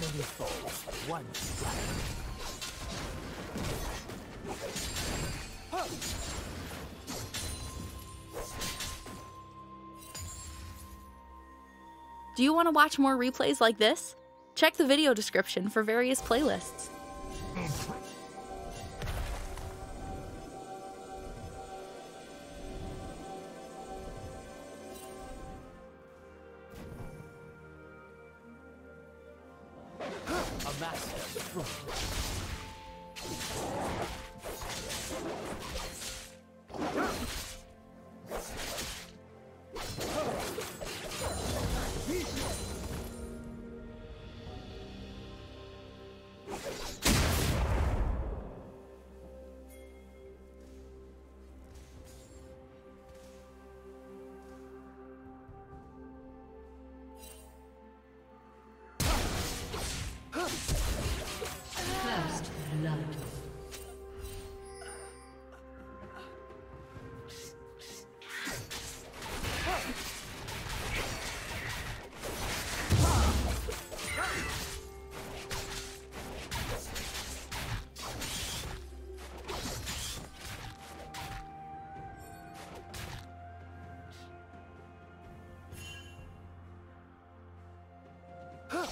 Many one strike. Do you want to watch more replays like this? Check the video description for various playlists. Hmm. Master.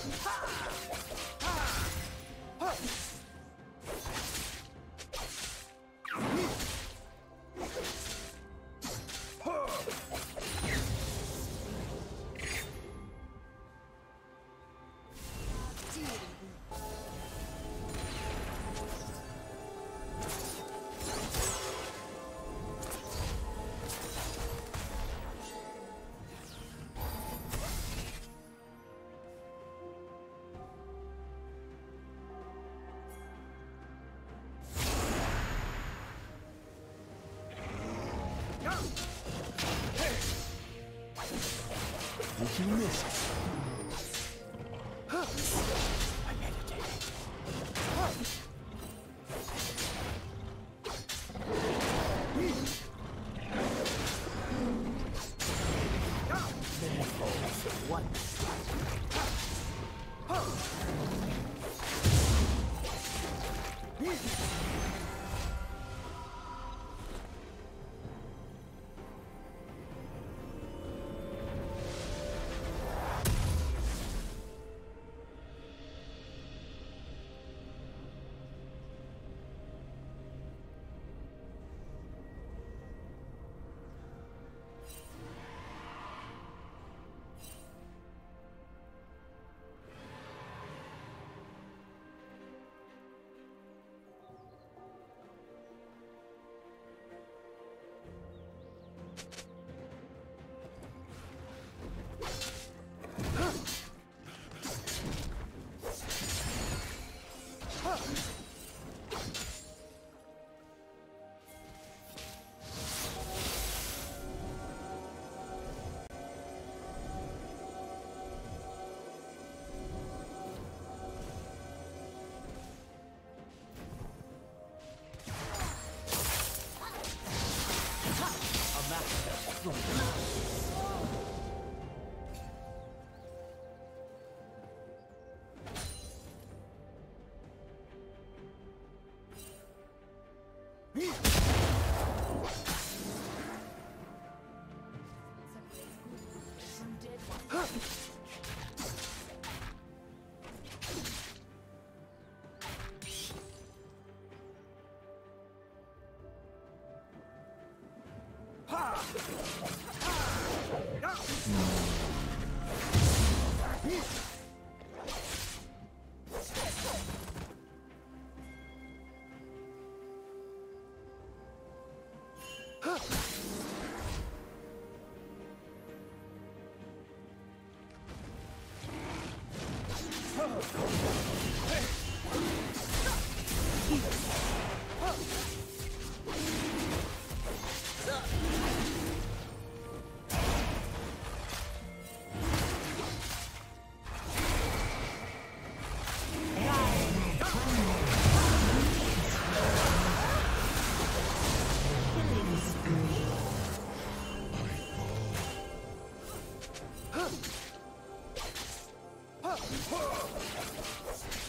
Did master ah あっ。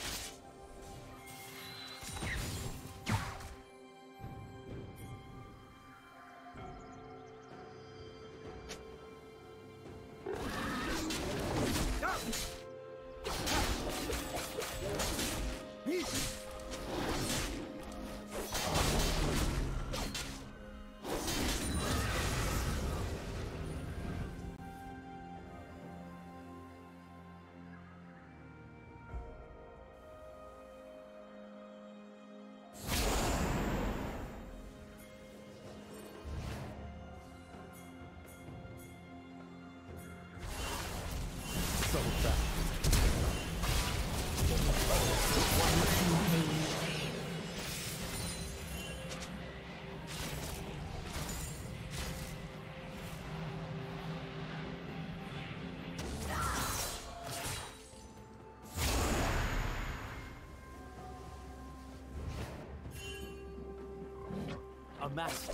Master.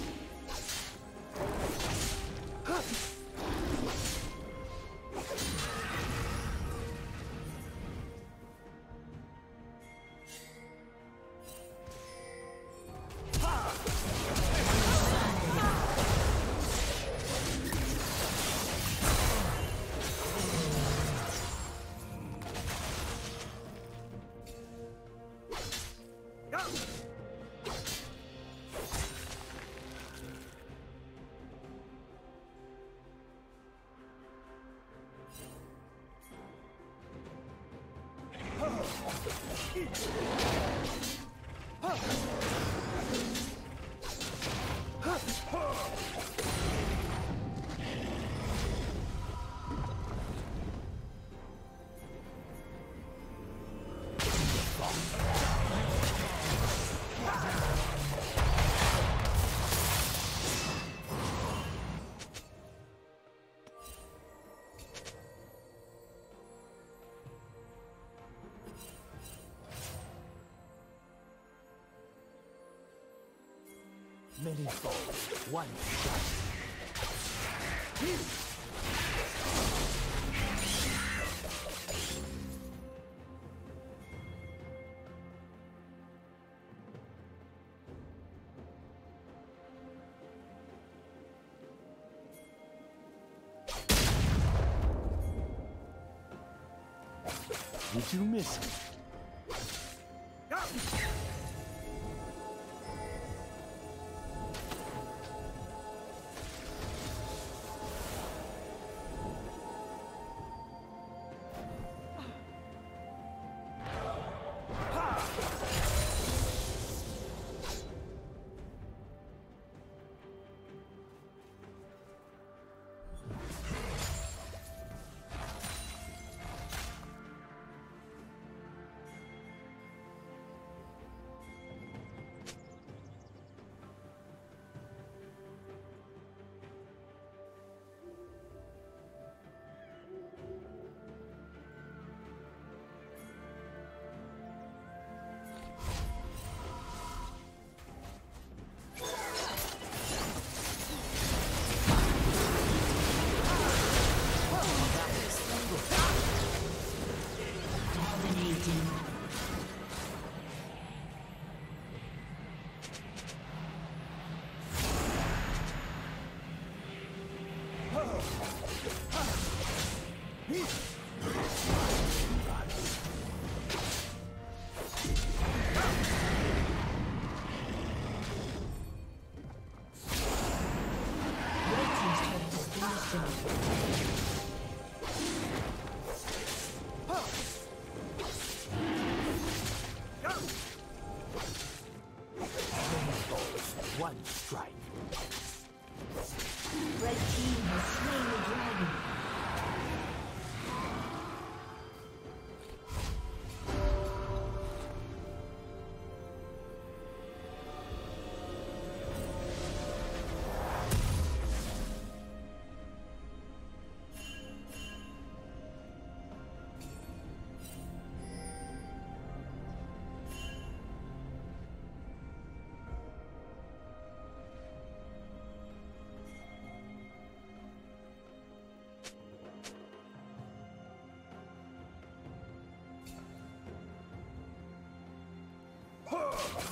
Many falls, one shot. Did you miss it? 3・ 2!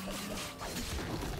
アイスクリーム!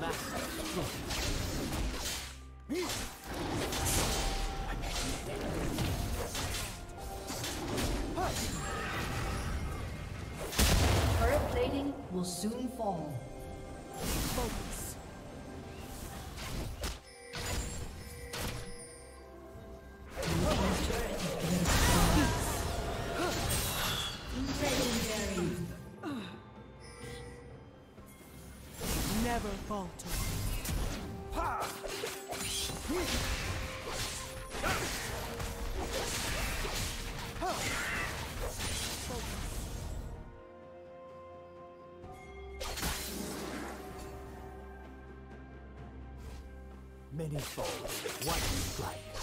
Master. Plating will soon fall. Focus. Many falls. One strike.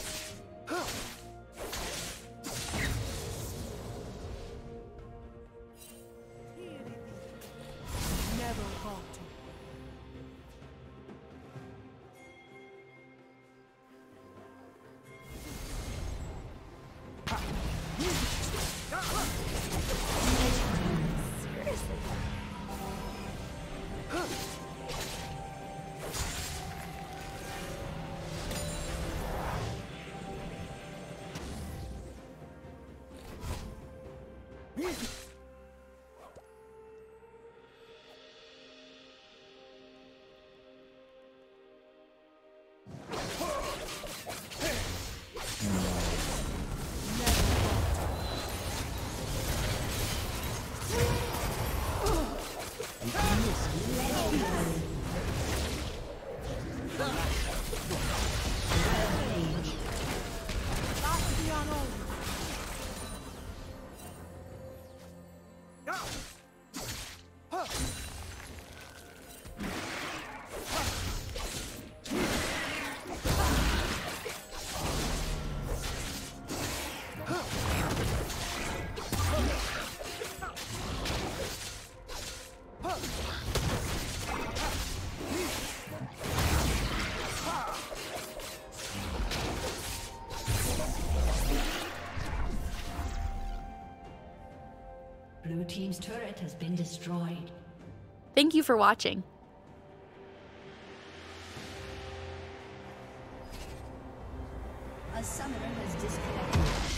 Blue team's turret has been destroyed. Thank you for watching. A summoner has disconnected.